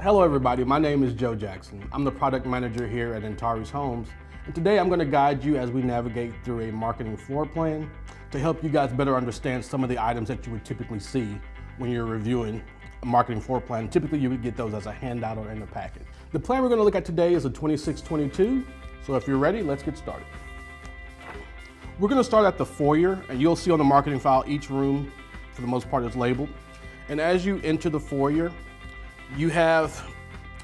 Hello everybody, my name is Joe Jackson. I'm the product manager here at Antares Homes. And today I'm gonna guide you as we navigate through a marketing floor plan to help you guys better understand some of the items that you would typically see when you're reviewing a marketing floor plan. Typically you would get those as a handout or in a packet. The plan we're gonna look at today is a 2622. So if you're ready, let's get started. We're gonna start at the foyer and you'll see on the marketing file each room for the most part is labeled. And as you enter the foyer, you have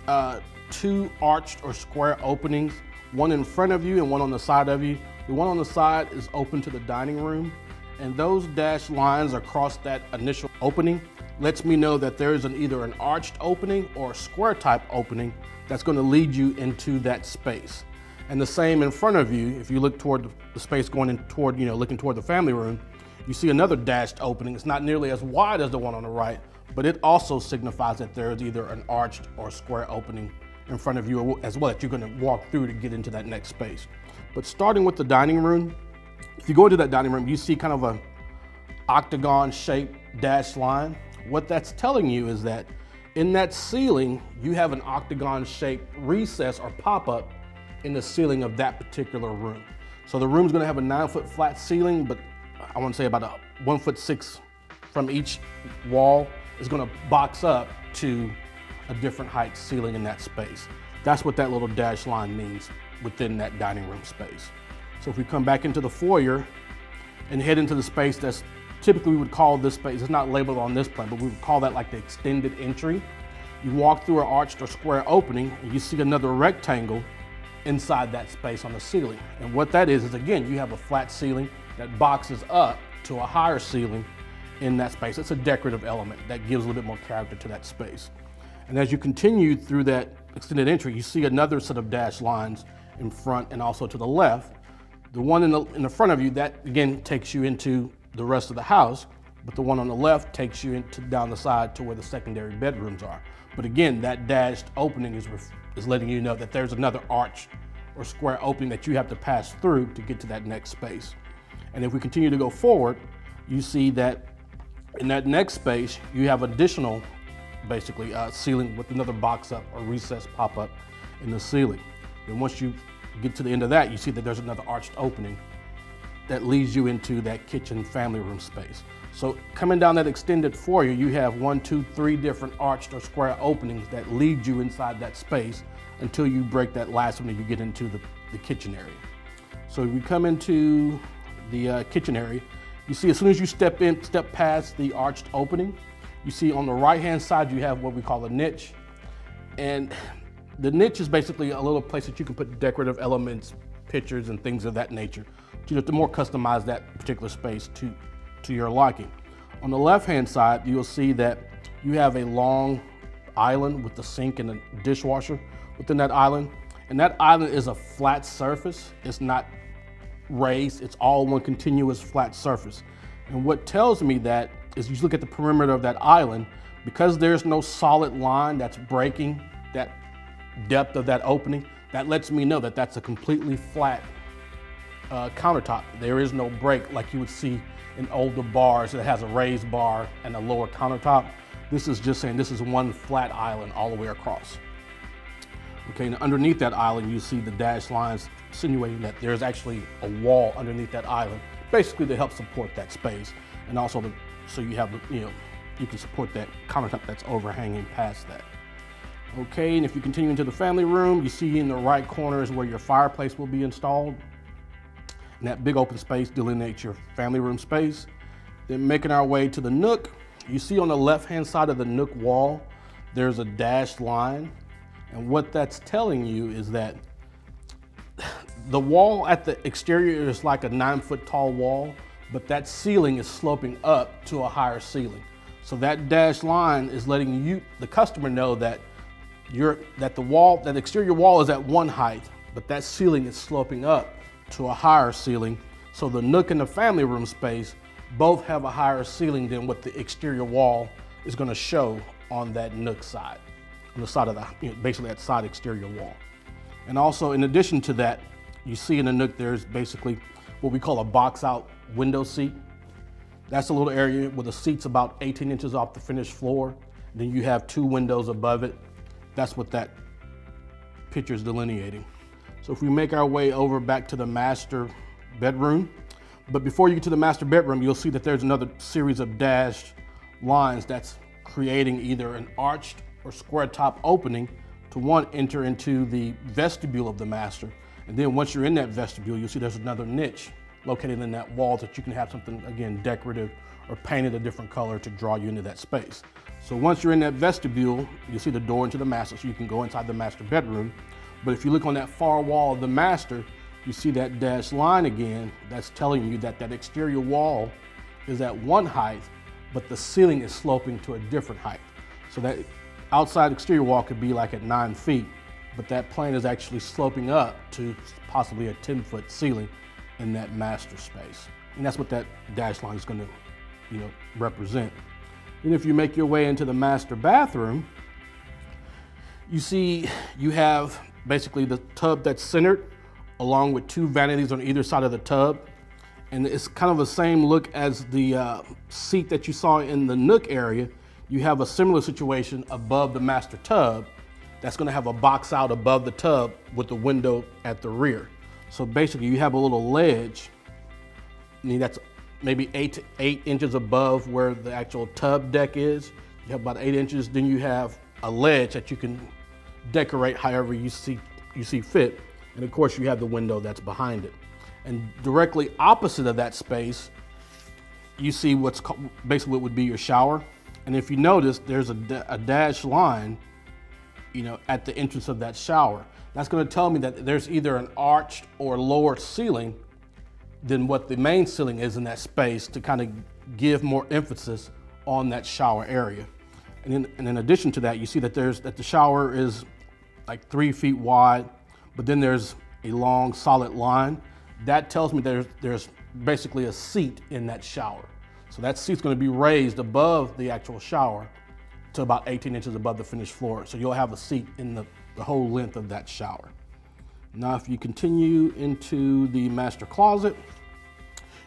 uh, two arched or square openings, one in front of you and one on the side of you. The one on the side is open to the dining room, and those dashed lines across that initial opening lets me know that there is an, either an arched opening or a square type opening that's going to lead you into that space. And the same in front of you, if you look toward the space going in toward, you know, looking toward the family room, you see another dashed opening. It's not nearly as wide as the one on the right, but it also signifies that there is either an arched or square opening in front of you as well that you're gonna walk through to get into that next space. But starting with the dining room, if you go into that dining room, you see kind of a octagon shaped dashed line. What that's telling you is that in that ceiling, you have an octagon shaped recess or pop-up in the ceiling of that particular room. So the room's gonna have a nine foot flat ceiling, but I wanna say about a one foot six from each wall is gonna box up to a different height ceiling in that space. That's what that little dash line means within that dining room space. So if we come back into the foyer and head into the space that's typically we would call this space, it's not labeled on this plan, but we would call that like the extended entry. You walk through an arched or square opening and you see another rectangle inside that space on the ceiling. And what that is, is again, you have a flat ceiling that boxes up to a higher ceiling in that space. It's a decorative element that gives a little bit more character to that space. And as you continue through that extended entry, you see another set of dashed lines in front and also to the left. The one in the, in the front of you, that again takes you into the rest of the house, but the one on the left takes you into down the side to where the secondary bedrooms are. But again, that dashed opening is, is letting you know that there's another arch or square opening that you have to pass through to get to that next space. And if we continue to go forward, you see that in that next space, you have additional, basically, uh, ceiling with another box up or recess pop up in the ceiling. And once you get to the end of that, you see that there's another arched opening that leads you into that kitchen family room space. So coming down that extended foyer, you have one, two, three different arched or square openings that lead you inside that space until you break that last one and you get into the, the kitchen area. So we come into the uh, kitchen area, you see as soon as you step in, step past the arched opening, you see on the right-hand side, you have what we call a niche. And the niche is basically a little place that you can put decorative elements, pictures, and things of that nature to, to more customize that particular space to, to your liking. On the left-hand side, you'll see that you have a long island with the sink and the dishwasher within that island. And that island is a flat surface. It's not raised. It's all one continuous flat surface. And what tells me that is you look at the perimeter of that island, because there's no solid line that's breaking that depth of that opening, that lets me know that that's a completely flat uh, countertop. There is no break like you would see in older bars that has a raised bar and a lower countertop. This is just saying this is one flat island all the way across. Okay, and underneath that island, you see the dashed lines insinuating that there's actually a wall underneath that island, basically to help support that space. And also so you have, you know, you can support that countertop that's overhanging past that. Okay, and if you continue into the family room, you see in the right corner is where your fireplace will be installed. And that big open space delineates your family room space. Then making our way to the nook, you see on the left-hand side of the nook wall, there's a dashed line and what that's telling you is that the wall at the exterior is like a nine foot tall wall, but that ceiling is sloping up to a higher ceiling. So that dashed line is letting you, the customer know that you're, that the wall, that exterior wall is at one height, but that ceiling is sloping up to a higher ceiling. So the nook and the family room space both have a higher ceiling than what the exterior wall is gonna show on that nook side on the side of the, you know, basically that side exterior wall. And also in addition to that, you see in the nook there's basically what we call a box out window seat. That's a little area where the seat's about 18 inches off the finished floor. Then you have two windows above it. That's what that picture is delineating. So if we make our way over back to the master bedroom, but before you get to the master bedroom, you'll see that there's another series of dashed lines that's creating either an arched or square top opening to one enter into the vestibule of the master. And then once you're in that vestibule, you'll see there's another niche located in that wall that you can have something, again, decorative or painted a different color to draw you into that space. So once you're in that vestibule, you see the door into the master, so you can go inside the master bedroom. But if you look on that far wall of the master, you see that dashed line again, that's telling you that that exterior wall is at one height, but the ceiling is sloping to a different height. So that outside exterior wall could be like at nine feet, but that plane is actually sloping up to possibly a 10 foot ceiling in that master space. And that's what that dash line is gonna you know, represent. And if you make your way into the master bathroom, you see you have basically the tub that's centered along with two vanities on either side of the tub. And it's kind of the same look as the uh, seat that you saw in the nook area. You have a similar situation above the master tub that's gonna have a box out above the tub with the window at the rear. So basically you have a little ledge, I mean, that's maybe eight, to eight inches above where the actual tub deck is. You have about eight inches, then you have a ledge that you can decorate however you see, you see fit. And of course you have the window that's behind it. And directly opposite of that space, you see what's basically what would be your shower. And if you notice, there's a, a dashed line you know, at the entrance of that shower. That's gonna tell me that there's either an arched or lower ceiling than what the main ceiling is in that space to kind of give more emphasis on that shower area. And in, and in addition to that, you see that there's that the shower is like three feet wide, but then there's a long solid line. That tells me there's, there's basically a seat in that shower. So that seat's gonna be raised above the actual shower to about 18 inches above the finished floor. So you'll have a seat in the, the whole length of that shower. Now, if you continue into the master closet,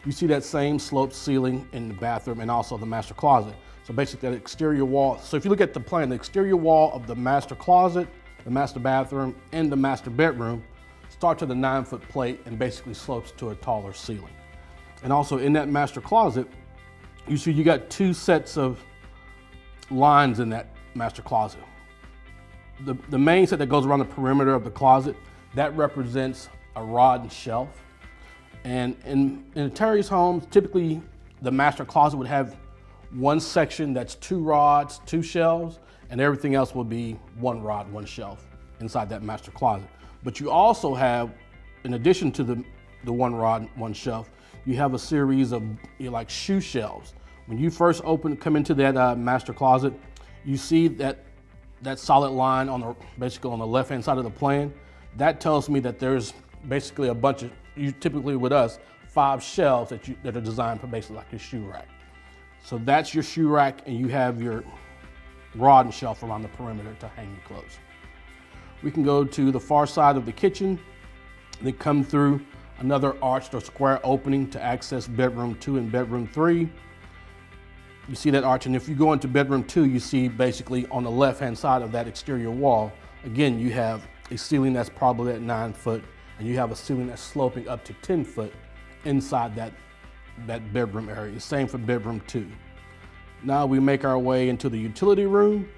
you see that same sloped ceiling in the bathroom and also the master closet. So basically that exterior wall. So if you look at the plan, the exterior wall of the master closet, the master bathroom, and the master bedroom start to the nine foot plate and basically slopes to a taller ceiling. And also in that master closet, you see you got two sets of lines in that master closet. The, the main set that goes around the perimeter of the closet, that represents a rod and shelf. And in, Antares homes, typically the master closet would have one section that's two rods, two shelves, and everything else will be one rod, one shelf inside that master closet. But you also have, in addition to the, the one rod, one shelf, you have a series of you know, like shoe shelves when you first open, come into that uh, master closet, you see that that solid line on the basically on the left hand side of the plan. That tells me that there's basically a bunch of you typically with us five shelves that you that are designed for basically like your shoe rack. So that's your shoe rack, and you have your rod and shelf around the perimeter to hang your clothes. We can go to the far side of the kitchen, then come through another arched or square opening to access bedroom two and bedroom three. You see that arch, and if you go into bedroom two, you see basically on the left-hand side of that exterior wall, again, you have a ceiling that's probably at nine foot, and you have a ceiling that's sloping up to 10 foot inside that, that bedroom area. Same for bedroom two. Now we make our way into the utility room.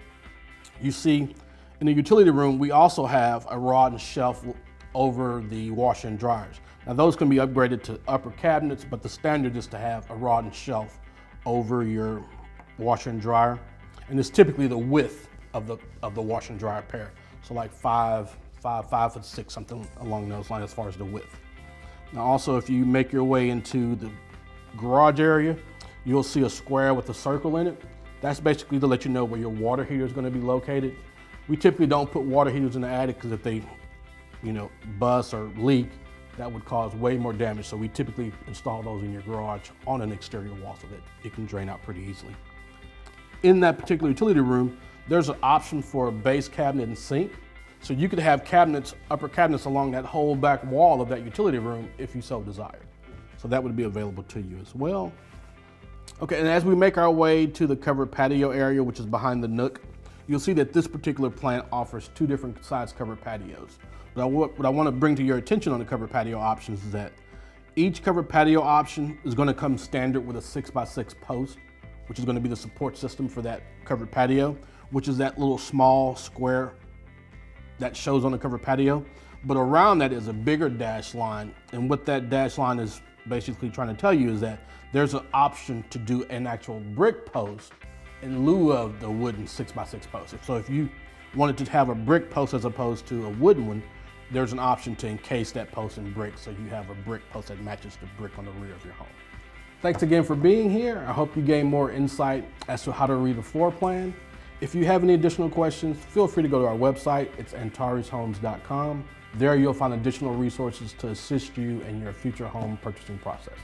You see, in the utility room, we also have a rod and shelf over the washer and dryers. Now those can be upgraded to upper cabinets, but the standard is to have a rod and shelf over your washer and dryer. And it's typically the width of the, of the washer and dryer pair. So like five, five, five foot six, something along those lines as far as the width. Now also, if you make your way into the garage area, you'll see a square with a circle in it. That's basically to let you know where your water heater is gonna be located. We typically don't put water heaters in the attic because if they, you know, bust or leak, that would cause way more damage. So we typically install those in your garage on an exterior wall so that it can drain out pretty easily. In that particular utility room, there's an option for a base cabinet and sink. So you could have cabinets, upper cabinets along that whole back wall of that utility room if you so desired. So that would be available to you as well. Okay, and as we make our way to the covered patio area, which is behind the nook, you'll see that this particular plan offers two different size covered patios. But I, what I want to bring to your attention on the covered patio options is that each covered patio option is going to come standard with a six by six post, which is going to be the support system for that covered patio, which is that little small square that shows on the covered patio. But around that is a bigger dash line. And what that dash line is basically trying to tell you is that there's an option to do an actual brick post in lieu of the wooden six by six post. So if you wanted to have a brick post as opposed to a wooden one, there's an option to encase that post in brick so you have a brick post that matches the brick on the rear of your home. Thanks again for being here. I hope you gain more insight as to how to read a floor plan. If you have any additional questions, feel free to go to our website. It's antareshomes.com. There you'll find additional resources to assist you in your future home purchasing process.